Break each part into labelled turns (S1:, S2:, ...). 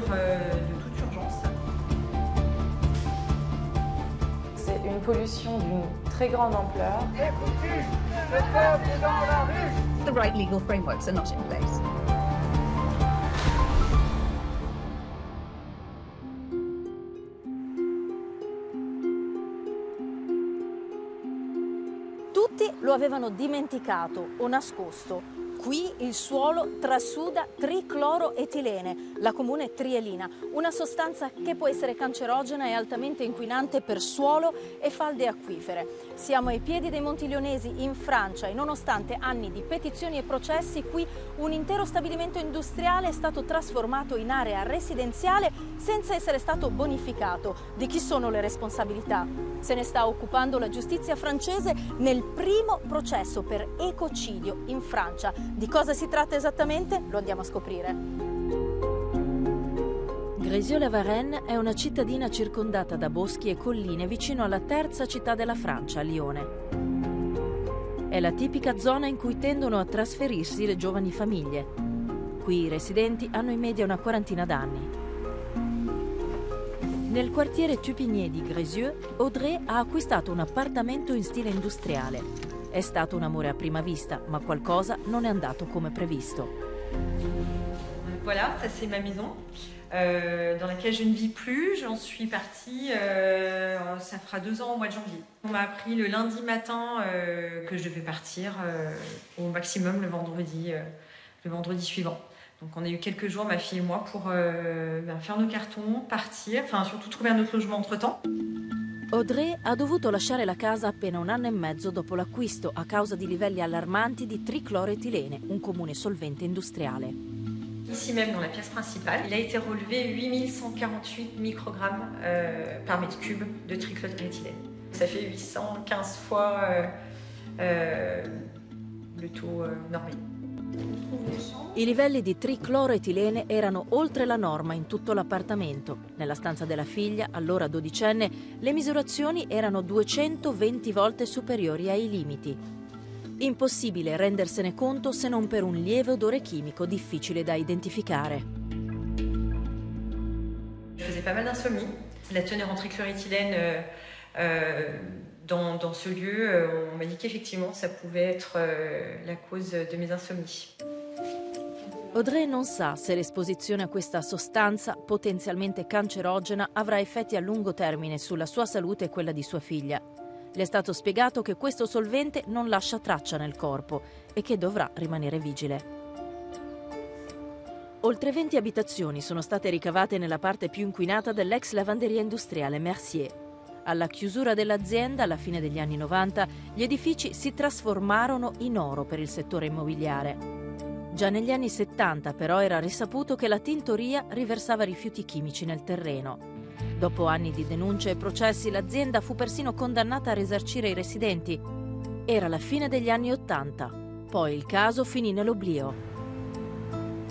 S1: partir de toute urgence.
S2: C'est une pollution d'une très grande ampleur.
S3: The right legal frameworks are not in place.
S4: Tutti lo avevano dimenticato o nascosto Qui il suolo trasuda tricloroetilene, la comune trielina, una sostanza che può essere cancerogena e altamente inquinante per suolo e falde acquifere. Siamo ai piedi dei Monti Leonesi in Francia e nonostante anni di petizioni e processi, qui un intero stabilimento industriale è stato trasformato in area residenziale senza essere stato bonificato. Di chi sono le responsabilità? Se ne sta occupando la giustizia francese nel primo processo per ecocidio in Francia di cosa si tratta esattamente? Lo andiamo a scoprire. Gresieux-la-Varenne è una cittadina circondata da boschi e colline vicino alla terza città della Francia, Lione. È la tipica zona in cui tendono a trasferirsi le giovani famiglie. Qui i residenti hanno in media una quarantina d'anni. Nel quartiere Tupigné di Gresieux, Audrey ha acquistato un appartamento in stile industriale. È stato un amore a prima vista, ma qualcosa non è andato come previsto.
S1: Voilà, ça c'est ma maison. Euh, dans laquelle je ne vis plus. J'en suis partie, euh, ça fera deux ans au mois de janvier. On m'a appris le lundi matin euh, que je devais partir au maximum le vendredi, le vendredi suivant. Donc on a eu quelques jours, ma fille et moi, pour ben, faire nos cartons, partir, enfin surtout trouver un autre logement entre-temps.
S4: Audrey ha dovuto lasciare la casa appena un anno e mezzo dopo l'acquisto a causa di livelli allarmanti di tricloretilene, un comune solvente industriale.
S1: Ici même dans la pièce principale, il a été relevé 8148 microgrammes euh, par mètre cube de tricloréthylène. Ça fait 815 fois euh, euh, le taux euh, normé.
S4: I livelli di tricloroetilene erano oltre la norma in tutto l'appartamento. Nella stanza della figlia, allora dodicenne, le misurazioni erano 220 volte superiori ai limiti. Impossibile rendersene conto se non per un lieve odore chimico difficile da identificare.
S1: Je faisais pas mal d'insomnie. La teneur en tricloréthylène euh, euh, dans, dans, ce lieu, euh, on m'a dit qu'effectivement, ça pouvait être euh, la cause de mes insomnies.
S4: Audrey non sa se l'esposizione a questa sostanza potenzialmente cancerogena avrà effetti a lungo termine sulla sua salute e quella di sua figlia. Le è stato spiegato che questo solvente non lascia traccia nel corpo e che dovrà rimanere vigile. Oltre 20 abitazioni sono state ricavate nella parte più inquinata dell'ex lavanderia industriale Mercier. Alla chiusura dell'azienda, alla fine degli anni 90, gli edifici si trasformarono in oro per il settore immobiliare. Già negli anni 70 però era risaputo che la tintoria riversava rifiuti chimici nel terreno. Dopo anni di denunce e processi l'azienda fu persino condannata a risarcire i residenti. Era la fine degli anni 80. Poi il caso finì nell'oblio.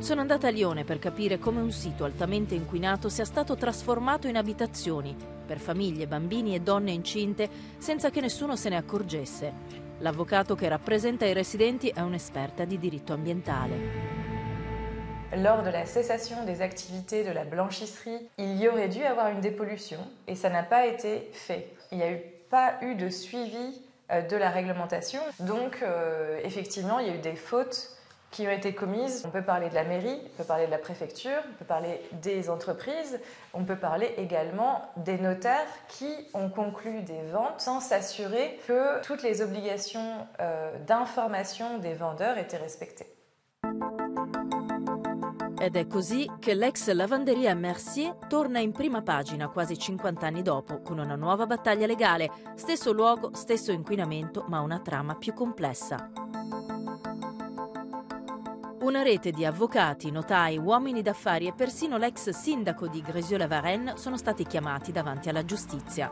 S4: Sono andata a Lione per capire come un sito altamente inquinato sia stato trasformato in abitazioni per famiglie, bambini e donne incinte senza che nessuno se ne accorgesse. L'avvocato che rappresenta i residenti è un'esperta di diritto ambientale.
S2: Lors de la cessation des activités de la blanchisserie, il y aurait dû avoir une dépollution et ça n'a pas été fait. Il n'y a eu, pas eu de suivi euh, de la réglementation. Donc, euh, effectivement, il y a eu des fautes qui ont été commises. On peut parler de la mairie, on peut parler de la préfecture, on peut parler des entreprises, on peut parler également des notaires qui ont conclu des ventes sans s'assurer que toutes les obligations euh, d'information des vendeurs étaient respectées.
S4: Ed è così che l'ex lavanderia Mercier torna in prima pagina quasi 50 anni dopo, con una nuova battaglia legale. Stesso luogo, stesso inquinamento, ma una trama più complessa. Una rete di avvocati, notai, uomini d'affari e persino l'ex sindaco di Gresieux-la-Varenne sono stati chiamati davanti alla giustizia.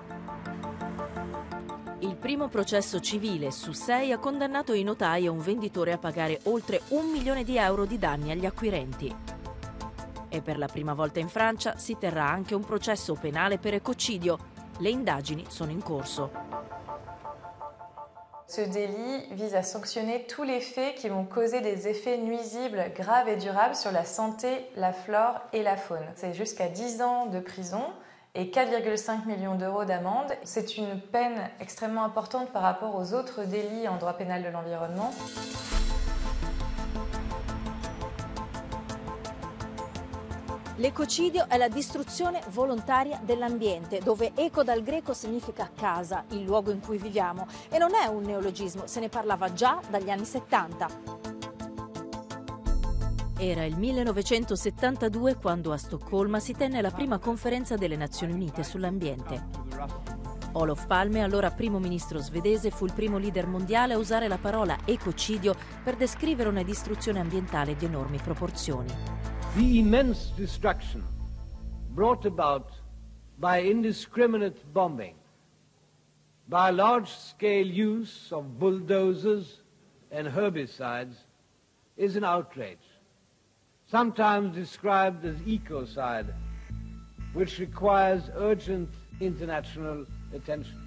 S4: Il primo processo civile su sei ha condannato i notai e un venditore a pagare oltre un milione di euro di danni agli acquirenti. E per la prima volta in Francia si terrà anche un processo penale per ecocidio. Le indagini sono in corso.
S2: Ce délit vise à sanctionner tous les faits qui vont causer des effets nuisibles graves et durables sur la santé, la flore et la faune. C'est jusqu'à 10 ans de prison et 4,5 millions d'euros d'amende. C'est une peine extrêmement importante par rapport aux autres délits en droit pénal de l'environnement.
S4: L'ecocidio è la distruzione volontaria dell'ambiente, dove eco dal greco significa casa, il luogo in cui viviamo, e non è un neologismo, se ne parlava già dagli anni 70. Era il 1972 quando a Stoccolma si tenne la prima conferenza delle Nazioni Unite sull'ambiente. Olof Palme, allora primo ministro svedese, fu il primo leader mondiale a usare la parola ecocidio per descrivere una distruzione ambientale di enormi proporzioni.
S5: The immense destruction brought about by indiscriminate bombing, by large-scale use of bulldozers and herbicides is an outrage, sometimes described as ecocide, which requires urgent international attention.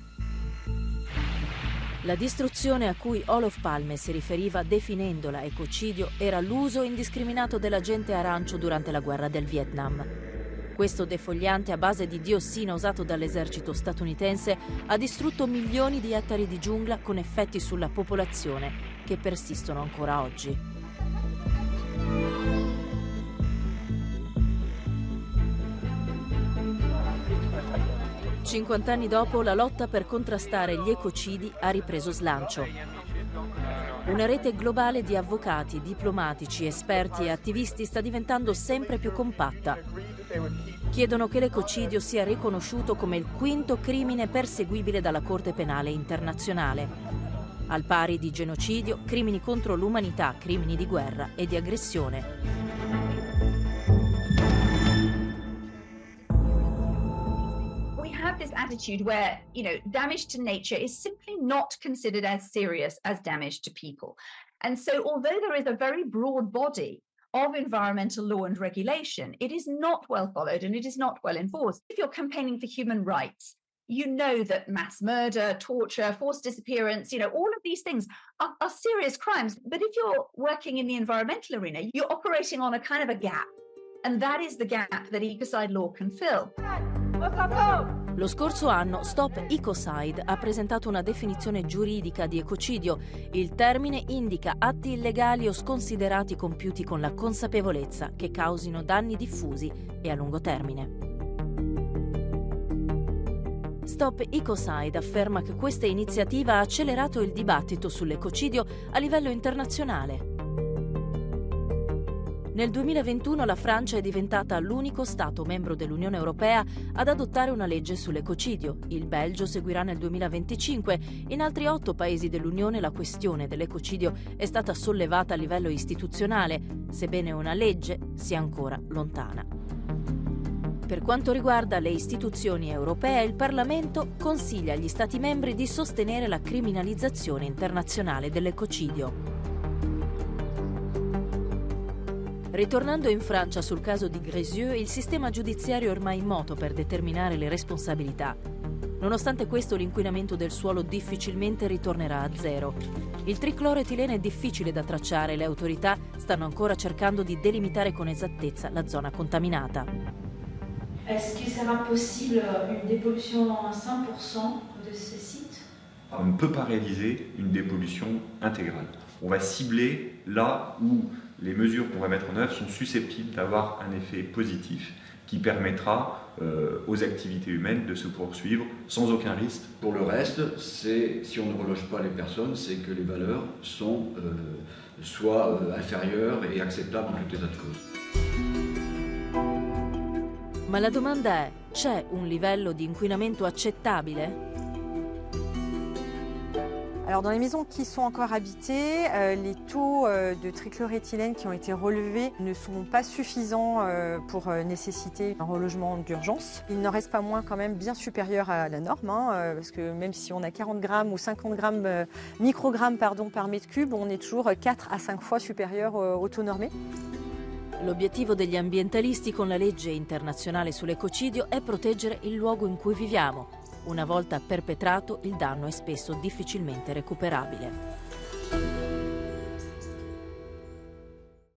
S4: La distruzione a cui Olof Palme si riferiva definendola ecocidio era l'uso indiscriminato dell'agente arancio durante la guerra del Vietnam. Questo defogliante a base di diossina usato dall'esercito statunitense ha distrutto milioni di ettari di giungla con effetti sulla popolazione che persistono ancora oggi. 50 anni dopo, la lotta per contrastare gli ecocidi ha ripreso slancio. Una rete globale di avvocati, diplomatici, esperti e attivisti sta diventando sempre più compatta. Chiedono che l'ecocidio sia riconosciuto come il quinto crimine perseguibile dalla Corte Penale Internazionale, al pari di genocidio, crimini contro l'umanità, crimini di guerra e di aggressione.
S3: Attitude where, you know, damage to nature is simply not considered as serious as damage to people. And so, although there is a very broad body of environmental law and regulation, it is not well followed and it is not well enforced. If you're campaigning for human rights, you know that mass murder, torture, forced disappearance, you know, all of these things are, are serious crimes. But if you're working in the environmental arena, you're operating on a kind of a gap. And that is the gap that ecocide law can fill.
S4: Lo scorso anno Stop Ecocide ha presentato una definizione giuridica di ecocidio. Il termine indica atti illegali o sconsiderati compiuti con la consapevolezza che causino danni diffusi e a lungo termine. Stop Ecocide afferma che questa iniziativa ha accelerato il dibattito sull'ecocidio a livello internazionale. Nel 2021 la Francia è diventata l'unico Stato membro dell'Unione Europea ad adottare una legge sull'ecocidio. Il Belgio seguirà nel 2025. In altri otto paesi dell'Unione la questione dell'ecocidio è stata sollevata a livello istituzionale, sebbene una legge sia ancora lontana. Per quanto riguarda le istituzioni europee, il Parlamento consiglia agli Stati membri di sostenere la criminalizzazione internazionale dell'ecocidio. Ritornando in Francia sul caso di Grézieux, il sistema giudiziario è ormai in moto per determinare le responsabilità. Nonostante questo, l'inquinamento del suolo difficilmente ritornerà a zero. Il tricloretilene è difficile da tracciare e le autorità stanno ancora cercando di delimitare con esattezza la zona contaminata.
S6: Est-ce qu'il sera possible une dépollution à 100% de ces sites
S7: On ne peut pas réaliser une dépollution intégrale. On va cibler là où les mesures qu'on va mettre en œuvre sont susceptibles d'avoir un effet positif qui permettra euh, aux activités humaines de se poursuivre sans aucun risque.
S8: Pour le reste, c'est si on ne reloge pas les personnes, c'est que les valeurs sont euh, soit euh, inférieures et accettables en tout état de cause.
S4: Ma la domanda è, c'è un livello di inquinamento accettabile?
S9: Alors dans les maisons qui sont encore habitées, euh, les taux euh, de trichloréthylène qui ont été relevés ne sont pas suffisants euh, pour nécessiter un relogement d'urgence. Il n'en reste pas moins quand même bien supérieur à la norme, hein, parce que même si on a 40 grammes ou 50 grammes, microgrammes pardon, par mètre cube, on est toujours 4 à 5 fois supérieur au taux normé.
S4: L'obiettivo degli ambientalisti con la legge internazionale sull'ecocidio è proteggere il luogo in cui viviamo, Una volta perpetrato, il danno è spesso difficilmente recuperabile.